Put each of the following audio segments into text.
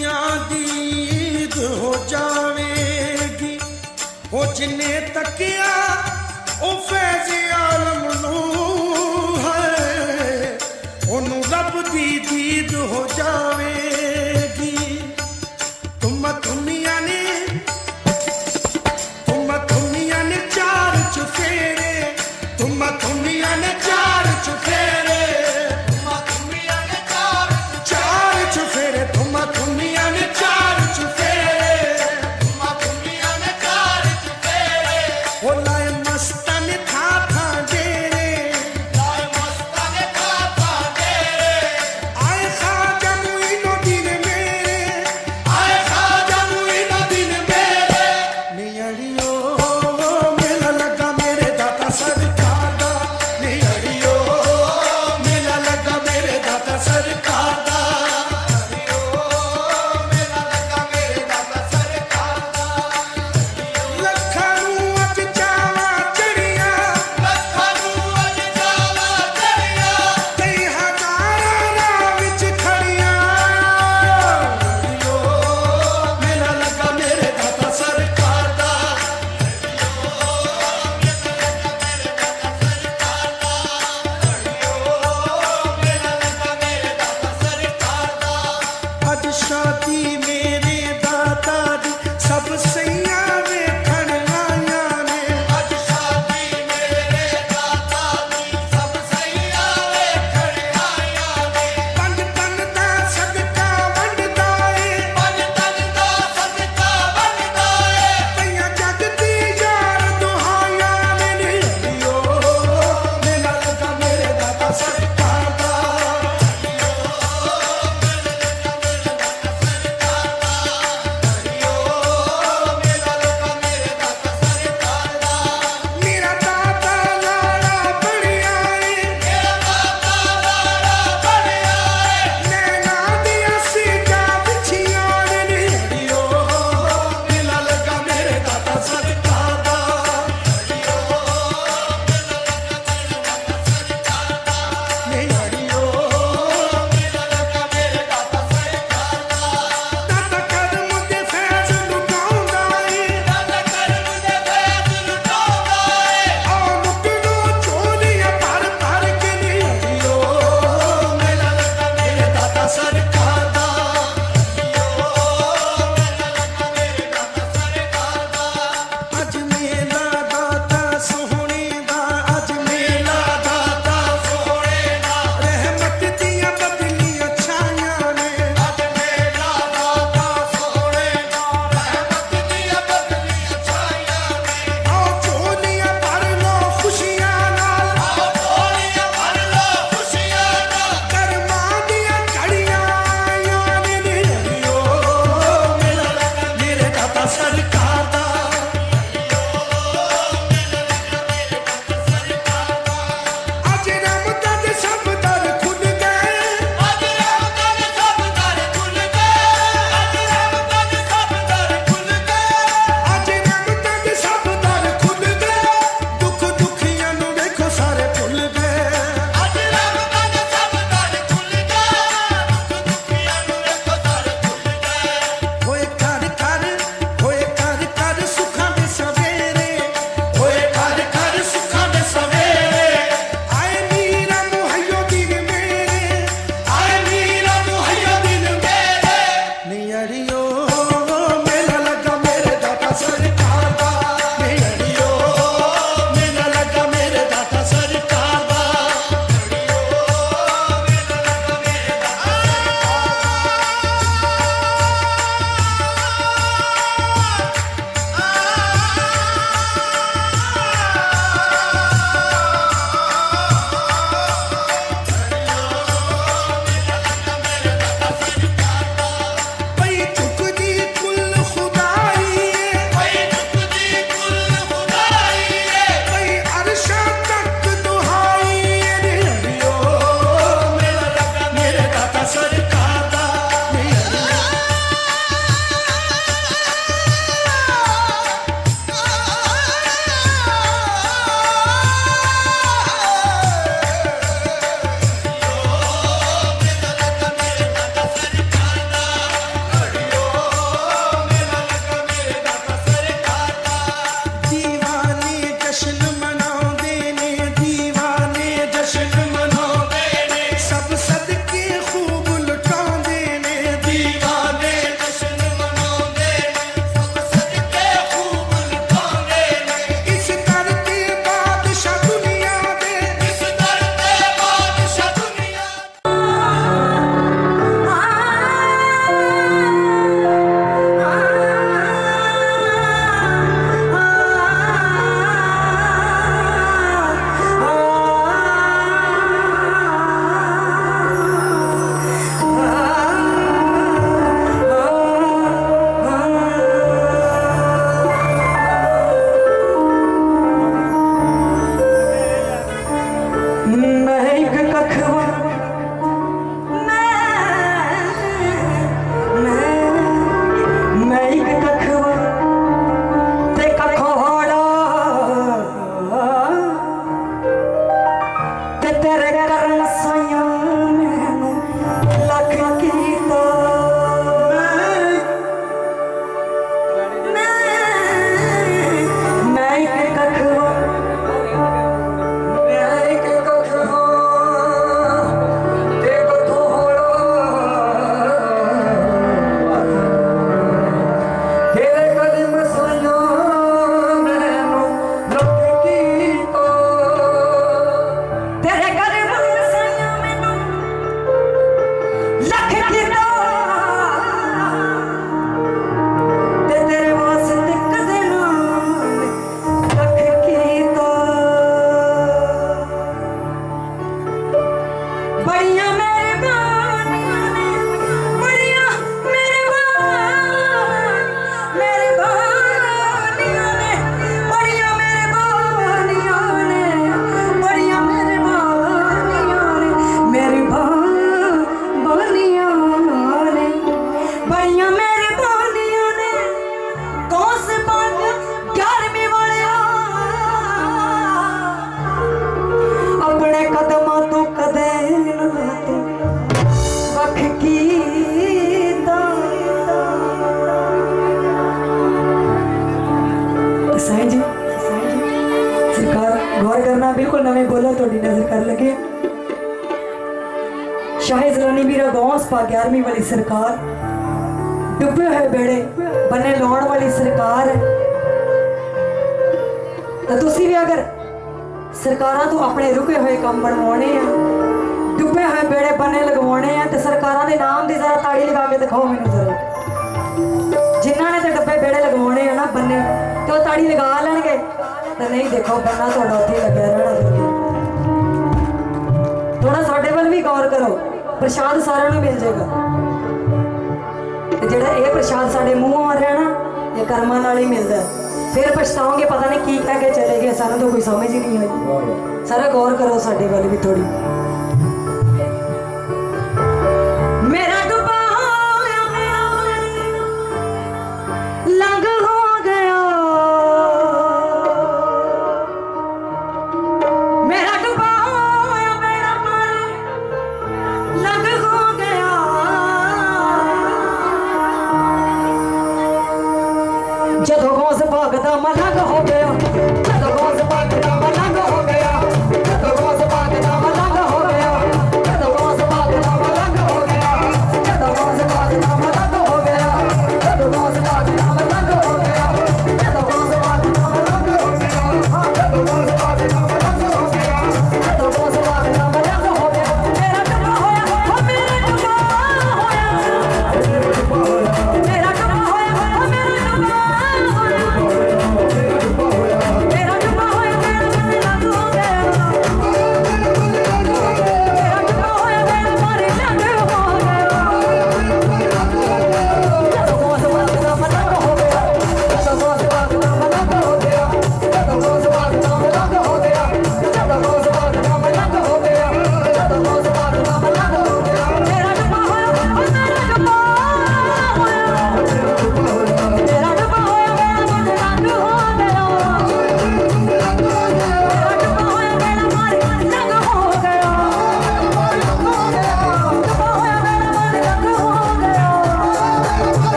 ਖੁਸ਼ੀਆਂ ਦੀ ਈਦ ਹੋ ਜਾਵੇਗੀ। ਉਹ ਜਿੰਨੇ ਤੱਕਿਆ ਉਹ ਫੈਜ਼ ਆਲਮ ਨੂੰ ਗੌਰ ਕਰਨਾ ਬਿਲਕੁਲ ਨਵੇਂ ਬੋਲਾਂ ਤੁਹਾਡੀ ਨਜ਼ਰ ਕਰ ਲਗੇ ਸ਼ਾਹਿਦ ਰਾਨੀ ਵੀਰਾ ਗੌਸ ਪਾ 11ਵੀਂ ਵਾਲੀ ਸਰਕਾਰ ਡੁੱਬੇ ਹੋਏ ਬੇੜੇ ਬੰਨੇ ਲਾਉਣ ਵਾਲੀ ਸਰਕਾਰ ਹੈ ਤਾਂ ਤੁਸੀਂ ਵੀ ਅਗਰ ਸਰਕਾਰਾਂ ਤੋਂ ਆਪਣੇ ਰੁਕੇ ਹੋਏ ਕੰਮ ਬਣਵਾਉਣੇ ਆ ਡੁੱਬੇ ਹੋਏ ਬੇੜੇ ਬੰਨੇ ਲਗਵਾਉਣੇ ਆ ਤੇ ਸਰਕਾਰਾਂ ਦੇ ਨਾਮ ਦੀ ਜ਼ਰਾ ਤਾੜੀ ਲਗਾ ਕੇ ਦਿਖਾਓ ਮੈਨੂੰ ਜ਼ਰਾ ਜਿਨ੍ਹਾਂ ਨੇ ਤੇ ਡੱਬੇ ਬੇੜੇ ਲਗਵਾਉਣੇ ਆ ਨਾ ਬੰਨੇ ਤੇ ਉਹ ਤਾੜੀ ਲਗਾ ਲੈਣਗੇ ਤਾਂ ਨਹੀਂ ਦੇਖੋ ਬੰਨਾ ਤੁਹਾਡਾ ਉੱਥੇ ਲੱਗਿਆ ਰਹਿਣਾ। ਥੋੜਾ ਸਾਡੇ ਵੱਲ ਵੀ ਗੌਰ ਕਰੋ। ਪ੍ਰਸ਼ਾਦ ਸਾਰਿਆਂ ਨੂੰ ਮਿਲ ਜਾਏਗਾ। ਤੇ ਜਿਹੜਾ ਇਹ ਪ੍ਰਸ਼ਾਦ ਸਾਡੇ ਮੂੰਹੋਂ ਆ ਰਿਹਾ ਨਾ, ਇਹ ਕਰਮਾਂ ਨਾਲ ਹੀ ਮਿਲਦਾ ਫਿਰ ਪਛਤਾਓਗੇ, ਪਤਾ ਨਹੀਂ ਕੀ ਕਹਿ ਕੇ ਚਲੇ ਗਏ। ਸਾਨੂੰ ਤਾਂ ਕੋਈ ਸਮਝ ਹੀ ਨਹੀਂ ਆਈ। ਸਾਰਾ ਗੌਰ ਕਰੋ ਸਾਡੇ ਵੱਲ ਵੀ ਥੋੜੀ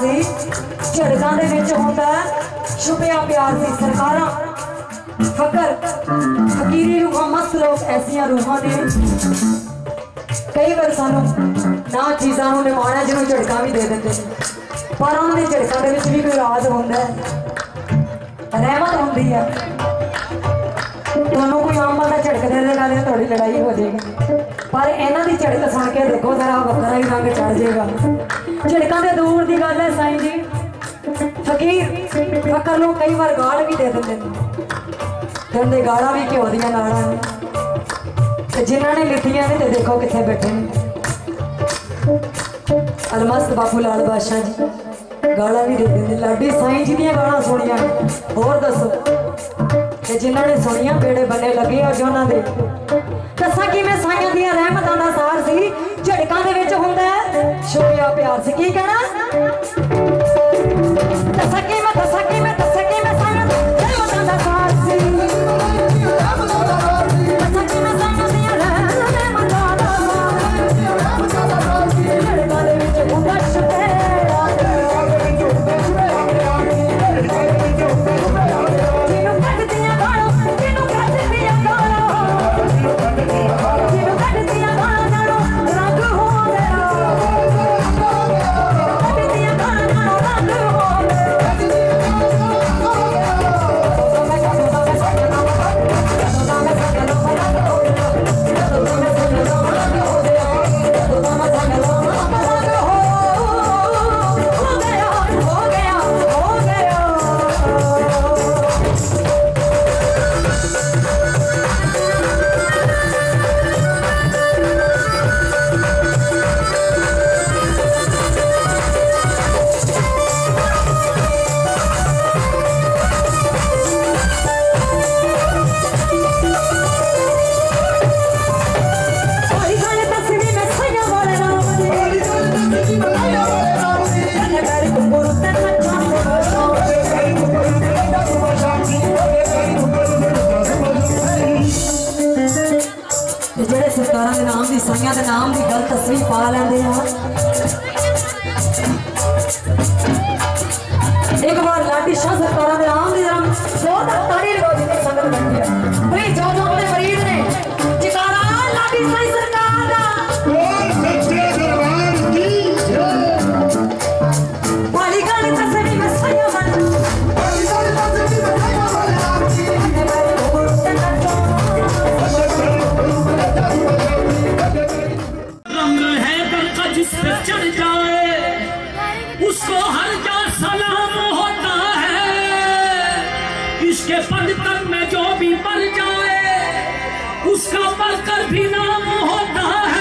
ਸੀ। ਝੜਕਾਂ ਦੇ ਵਿੱਚ ਹੁੰਦਾ ਛੁਪਿਆ ਪਿਆਰ ਸੀ ਸਰਕਾਰਾਂ। ਫਕਰ। ਫਕੀਰੀ ਰੂਹਾਂ ਮਸਤ ਲੋਕ ਐਸੀਆਂ ਰੂਹਾਂ ਨੇ। ਕਈ ਵਾਰ ਸਾਨੂੰ ਨਾ ਚੀਜ਼ਾਂ ਨੂੰ ਨਿਮਾਣਾ ਜਿਹਨੂੰ ਝੜਕਾਂ ਵੀ ਦੇ ਦਿੰਦੇ ਨੇ। ਪਰ ਉਹਨਾਂ ਦੇ ਝੜਕਾਂ ਦੇ ਵਿੱਚ ਵੀ ਕੋਈ ਰਾਜ ਹੁੰਦਾ ਹੈ। ਰਹਿਮਤ ਹੁੰਦੀ ਹੈ। ਤੁਹਾਨੂੰ ਕੋਈ ਆਮ ਬੰਦਾ ਝੜਕ ਦੇ ਦੇਗਾ ਤੇ ਤੁਹਾਡੀ ਲੜਾਈ ਹੋ ਜਾਏਗੀ। ਪਰ ਇਹਨਾਂ ਦੀ ਝੜਕ ਸੁਣ ਕੇ ਦੇਖੋ ਜ਼ਰਾ ਵੱਖਰਾ ਹੀ ਰੰਗ ਚੜ ਜਾਏਗਾ। ਝੜਕਾਂ ਦੇ ਦੂਰ ਦੀ ਗੱਲ ਹੈ ਸਾਈਂ ਜੀ। ਫਕੀਰ, ਫਕਰ ਨੂੰ ਕਈ ਵਾਰ ਗਾਲ ਵੀ ਦੇ ਦਿੰਦੇ ਨੇ। ਕਹਿੰਦੇ ਗਾਲਾਂ ਵੀ ਘਿਓ ਦੀਆਂ ਨਾੜਾਂ ਨੇ ਤੇ ਜਿਨ੍ਹਾਂ ਨੇ ਲਿੱਤੀਆਂ ਨੇ ਤੇ ਦੇਖੋ ਕਿੱਥੇ ਬੈਠੇ ਨੇ। ਅਲਮਸਤ ਬਾਪੂ ਲਾਲ ਬਾਦਸ਼ਾਹ ਜੀ, ਗਾਲਾਂ ਵੀ ਦੇ ਦਿੰਦੇ ਲਾਡੀ ਸਾਈਂ ਜੀ ਦੀਆਂ ਗਾਲਾਂ ਸੁਣੀਆਂ ਹੋਰ ਦੱਸੋ? ਤੇ ਜਿਨ੍ਹਾਂ ਨੇ ਸੁਣੀਆਂ ਬੇੜੇ ਬੰਨੇ ਲੱਗੇ ਅੱਜ ਉਹਨਾਂ ਦੇ। ਦੱਸਾਂ ਕਿਵੇਂ ਸਾਈਆਂ ਦੀਆਂ ਰਹਿਮਤਾਂ ਦਾ ਸਾਰ ਸੀ? ਝੜਕਾਂ ਦੇ ਵਿੱਚ ਹੁੰਦਾ ਹੈ। ਪਿਆਰ ਸੀ। ਕੀ ਕਹਿਣਾ? ਦੱਸਾਂ ਕਿ ਤੇ ਜਿਹੜੇ ਸਰਕਾਰਾਂ ਦੇ ਨਾਮ ਦੀ ਸਾਈਆਂ ਦੇ ਨਾਮ ਦੀ ਗਲਤ ਤਸਵੀਰ ਪਾ ਲੈਂਦੇ ਆ ਇੱਕ ਵਾਰ ਲਾਡੀ ਸ਼ਾਹ ਸਰਕਾਰਾਂ ਦੇ ਨਾਮ ਦੇ ਨਾਮ ਦੋ ਦਾ ਤਾੜੀ के पद तक में जो भी मर जाए उसका मर कर भी नाम होता है